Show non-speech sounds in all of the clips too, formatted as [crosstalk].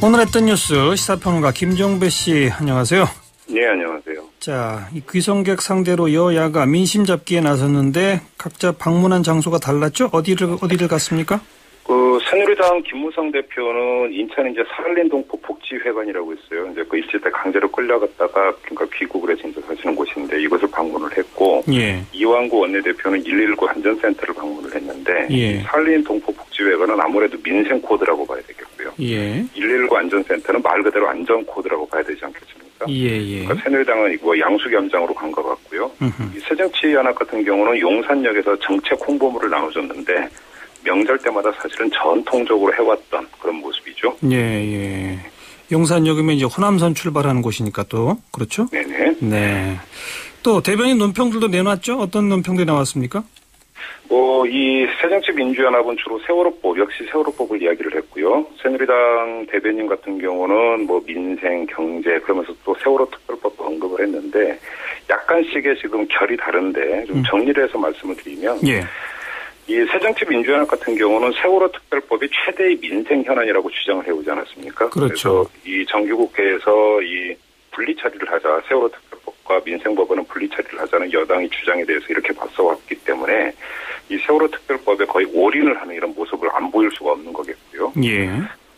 오늘 했던 뉴스 시사평론가 김정배 씨 안녕하세요. 네, 안녕하세요. 자, 이 귀성객 상대로 여야가 민심 잡기에 나섰는데 각자 방문한 장소가 달랐죠? 어디를 어디를 갔습니까? 그 새누리당 김무성 대표는 인천 이제 동포 복지회관이라고 있어요. 이제 그 일제 때 강제로 끌려갔다가 그러니까 귀국을 해서 이제 사시는 곳인데 이것을 방문을 했고 예. 이완구 원내대표는 119 안전센터를 방문을 했는데 예. 동포 복지회관은 아무래도 민생 코드라고 봐야 되겠고요. 예. 119 안전센터는 말 그대로 안전 코드라고 봐야 되지 않겠습니까? 예, 예. 그러니까 새누리당은 이거 양수겸장으로 간 것 같고요. 음흠. 이 새정치연합 같은 경우는 용산역에서 정책 홍보물을 나눠줬는데 명절 때마다 사실은 전통적으로 해왔던 그런 모습이죠. 예, 예. 용산역이면 이제 호남선 출발하는 곳이니까 또 그렇죠? 네네. 네. 또 대변인 논평들도 내놨죠? 어떤 논평들이 나왔습니까? 뭐, 이 새정치 민주연합은 주로 세월호법, 역시 세월호법을 이야기를 했고요. 새누리당 대변인 같은 경우는 뭐 민생, 경제, 그러면서 또 세월호 특별법도 언급을 했는데 약간씩의 지금 결이 다른데 좀 음. 정리를 해서 말씀을 드리면 예. 이 새정치 민주연합 같은 경우는 세월호 특별법이 최대의 민생 현안이라고 주장을 해오지 않았습니까? 그렇죠. 그래서 이 정기국회에서 이 분리 처리를 하자 세월호 특 별법과 민생법원은 분리 처리를 하자는 여당의 주장에 대해서 이렇게 맞서왔기 때문에 이 세월호 특별법에 거의 올인을 하는 이런 모습을 안 보일 수가 없는 거겠고요. 예.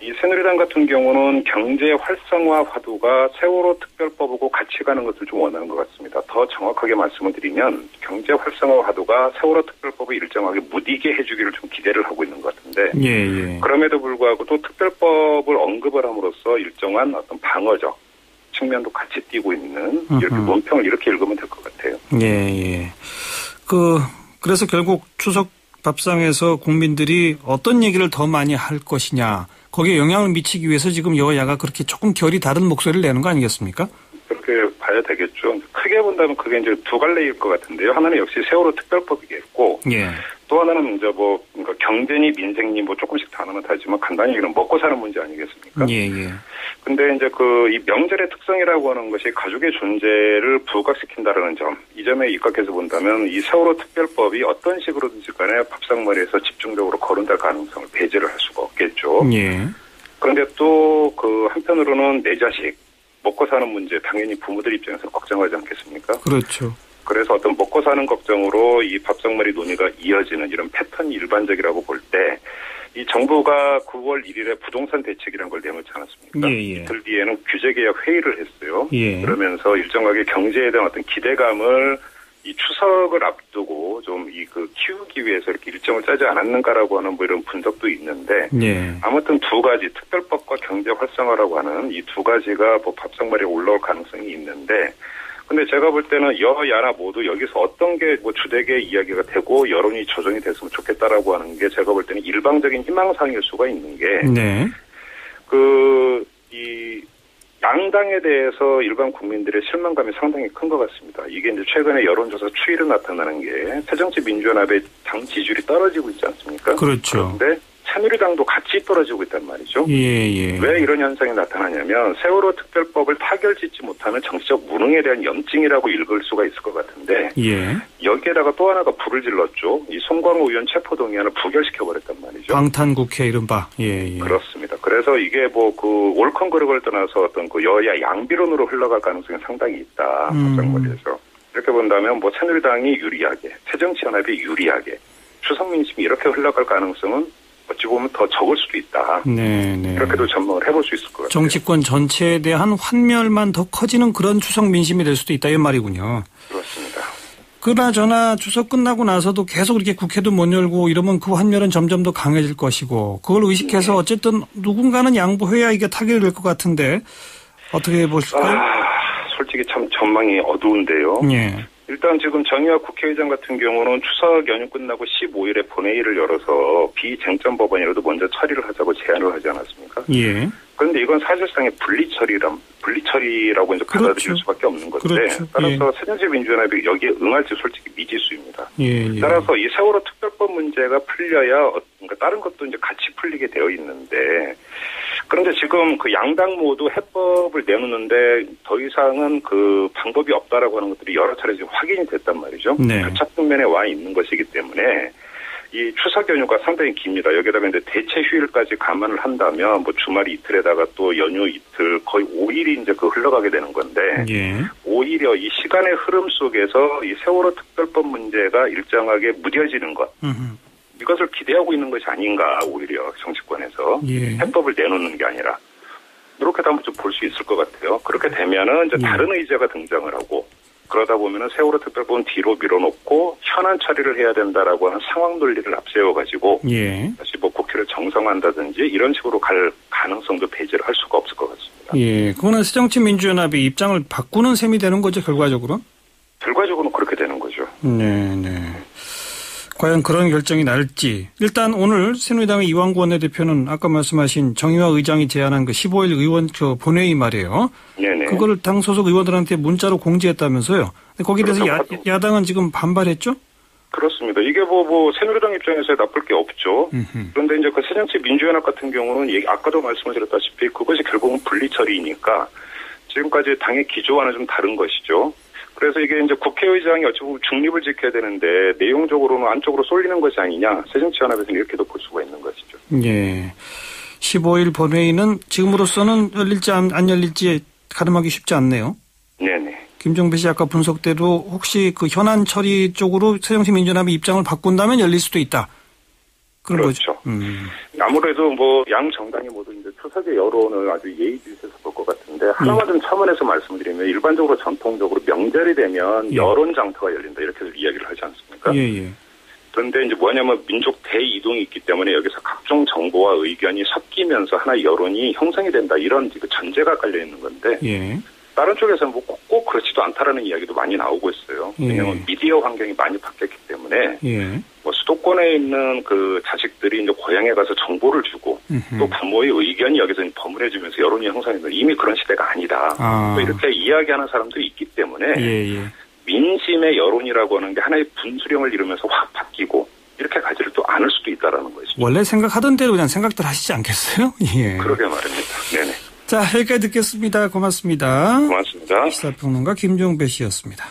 이 새누리당 같은 경우는 경제 활성화 화두가 세월호 특별법하고 같이 가는 것을 좀 원하는 것 같습니다. 더 정확하게 말씀을 드리면 경제 활성화 화두가 세월호 특별법을 일정하게 무디게 해주기를 좀 기대를 하고 있는 것 같은데 예, 예. 그럼에도 불구하고 또 특별법을 언급을 함으로써 일정한 어떤 방어적 측면도 같이 띄고 있는 이렇게. 논평을 이렇게 읽으면 될 것 같아요. 예, 예. 그, 그래서 결국 추석 밥상에서 국민들이 어떤 얘기를 더 많이 할 것이냐, 거기에 영향을 미치기 위해서 지금 여야가 그렇게 조금 결이 다른 목소리를 내는 거 아니겠습니까? 그렇게 봐야 되겠죠. 크게 본다면 그게 이제 두 갈래일 것 같은데요. 하나는 역시 세월호 특별법이겠고 예. 또 하나는 이제 뭐 그러니까 경제니 민생니 뭐 조금씩 단어는 다지만 간단히 얘기는 먹고 사는 문제 아니겠습니까? 예, 예. 근데 이제 그 이 명절의 특성이라고 하는 것이 가족의 존재를 부각시킨다라는 점, 이 점에 입각해서 본다면 이 세월호 특별법이 어떤 식으로든지 간에 밥상머리에서 집중적으로 거론될 가능성을 배제를 할 수가 없겠죠. 예. 그런데 또 그 한편으로는 내 자식 먹고 사는 문제 당연히 부모들 입장에서 걱정하지 않겠습니까? 그렇죠. 그래서 어떤 먹고 사는 걱정으로 이 밥상머리 논의가 이어지는 이런 패턴이 일반적이라고 볼 때 이 정부가 9월 1일에 부동산 대책이라는 걸 내놓지 않았습니까? 예, 예. 이틀 뒤에는 규제개혁 회의를 했어요. 예. 그러면서 일정하게 경제에 대한 어떤 기대감을 이 추석을 앞두고 좀 이 그 키우기 위해서 이렇게 일정을 짜지 않았는가라고 하는 뭐 이런 분석도 있는데 예. 아무튼 두 가지 특별법과 경제 활성화라고 하는 이 두 가지가 뭐 밥상머리에 올라올 가능성이 있는데 근데 제가 볼 때는 여야나 모두 여기서 어떤 게 뭐 주되게 이야기가 되고 여론이 조정이 됐으면 좋겠다라고 하는 게 제가 볼 때는 일방적인 희망사항일 수가 있는 게 네. 그, 이, 양당에 대해서 일반 국민들의 실망감이 상당히 큰 것 같습니다. 이게 이제 최근에 여론조사 추이로 나타나는 게 새정치 민주연합의 당 지지율이 떨어지고 있지 않습니까? 그렇죠. 그런데 새누리당도 같이 떨어지고 있단 말이죠. 예, 예. 왜 이런 현상이 나타나냐면 세월호 특별법을 타결짓지 못하는 정치적 무능에 대한 염증이라고 읽을 수가 있을 것 같은데 예. 여기에다가 또 하나가 불을 질렀죠. 이 송광호 의원 체포동의안을 부결시켜버렸단 말이죠. 방탄국회 이른바. 예, 예. 그렇습니다. 그래서 이게 뭐그 옳건 그르걸 떠나서 어떤 그 여야 양비론으로 흘러갈 가능성이 상당히 있다. 음. 법정머리에서. 이렇게 본다면 뭐 새누리당이 유리하게, 새정치연합이 유리하게, 추석 민심이 이렇게 흘러갈 가능성은 어찌 보면 더 적을 수도 있다. 네, 네. 이렇게도 전망을 해볼 수 있을 것 같아요. 정치권 전체에 대한 환멸만 더 커지는 그런 추석 민심이 될 수도 있다 이 말이군요. 그렇습니다. 그나저나 추석 끝나고 나서도 계속 이렇게 국회도 못 열고 이러면 그 환멸은 점점 더 강해질 것이고 그걸 의식해서 네. 어쨌든 누군가는 양보해야 이게 타결이 될것 같은데 어떻게 보실까요? 아, 솔직히 참 전망이 어두운데요. 예. 일단 지금 정의학 국회의장 같은 경우는 추석 연휴 끝나고 15일에 본회의를 열어서 비쟁점 법안이라도 먼저 처리를 하자고 제안을 하지 않았습니까? 예. 그런데 이건 사실상의 분리 처리람, 분리 처리라고 이제 받아들일 그렇죠. 수밖에 없는 건데 그렇죠. 따라서 새정치민주연합이 여기에 응할지 솔직히 미지수입니다. 예, 예. 따라서 이 세월호 특별법 문제가 풀려야 어- 그러니까 다른 것도 이제 같이 풀리게 되어 있는데 그런데 지금 그 양당 모두 해법을 내놓는데 더 이상은 그 방법이 없다라고 하는 것들이 여러 차례 지금 확인이 됐단 말이죠. 네. 교차 국면에 와 있는 것이기 때문에 이 추석 연휴가 상당히 깁니다. 여기다가 이제 대체 휴일까지 감안을 한다면 뭐 주말 이틀에다가 또 연휴 이틀 거의 5일이 이제 그 흘러가게 되는 건데 예. 오히려 이 시간의 흐름 속에서 이 세월호 특별법 문제가 일정하게 무뎌지는 것 음흠. 이것을 기대하고 있는 것이 아닌가 오히려 정치권에서 예. 해법을 내놓는 게 아니라 이렇게도 한번 좀 볼 수 있을 것 같아요. 그렇게 되면은 이제 예. 다른 의제가 등장을 하고 그러다 보면은 세월호 특별법은 뒤로 밀어놓고 현안 처리를 해야 된다라고 하는 상황 논리를 앞세워 가지고 예. 다시 뭐 국회를 정상화한다든지 이런 식으로 갈 가능성도 배제를 할 수가 없을 것 같습니다. 예. 그거는 새정치민주연합이 입장을 바꾸는 셈이 되는 거죠, 결과적으로? 결과적으로는 그렇게 되는 거죠. 네, 네. 과연 그런 결정이 날지. 일단 오늘 새누리당의 이완구 원내대표는 아까 말씀하신 정의화 의장이 제안한 그 15일 의원 저 본회의 말이에요. 네네. 그거를 당 소속 의원들한테 문자로 공지했다면서요. 거기에 대해서 야. 야당은 지금 반발했죠? 그렇습니다. 이게 뭐, 뭐, 새누리당 입장에서 나쁠 게 없죠. 음흠. 그런데 이제 그 새정치 민주연합 같은 경우는 얘기- 아까도 말씀을 드렸다시피 그것이 결국은 분리처리이니까 지금까지 당의 기조와는 좀 다른 것이죠. 그래서 이게 이제 국회의장이 어찌 보면 중립을 지켜야 되는데 내용적으로는 안쪽으로 쏠리는 것이 아니냐 새정치연합에서는 이렇게도 볼 수가 있는 것이죠. 예. 15일 본회의는 지금으로서는 열릴지 안, 안 열릴지 가늠하기 쉽지 않네요. 네네. 김종배 씨 아까 분석대로 혹시 그 현안 처리 쪽으로 새정치민주연합이 입장을 바꾼다면 열릴 수도 있다. 그렇죠. 음. 아무래도 뭐 양 정당이 모두 이제 추석의 여론을 아주 예의주시해서 볼 것 같은데 하나만 좀 첨언해서 말씀드리면 일반적으로 전통적으로 명절이 되면 예. 여론 장터가 열린다 이렇게 이야기를 하지 않습니까? 예, 예. 그런데 이제 뭐냐면 민족 대이동이 있기 때문에 여기서 각종 정보와 의견이 섞이면서 하나의 여론이 형성이 된다 이런 그 전제가 깔려 있는 건데 예. 다른 쪽에서는 뭐 꼭 그렇지도 않다라는 이야기도 많이 나오고 있어요. 예. 왜냐하면 미디어 환경이 많이 바뀌었기 때문에 예. 뭐 수도권에 있는 그 자식들이 이제 고향에 가서 정보를 주고 음흠. 또 부모의 의견이 여기서 버무려지면서 여론이 형성되는 이미 그런 시대가 아니다. 아. 또 이렇게 이야기하는 사람들이 있기 때문에 예, 예. 민심의 여론이라고 하는 게 하나의 분수령을 이루면서 확 바뀌고 이렇게 가지를 또 않을 수도 있다라는 거죠. 원래 생각하던 대로 그냥 생각들 하시지 않겠어요? [laughs] 예. 그러게 말입니다. 네네. 자, 여기까지 듣겠습니다. 고맙습니다. 고맙습니다. 시사평론가 김종배 씨였습니다.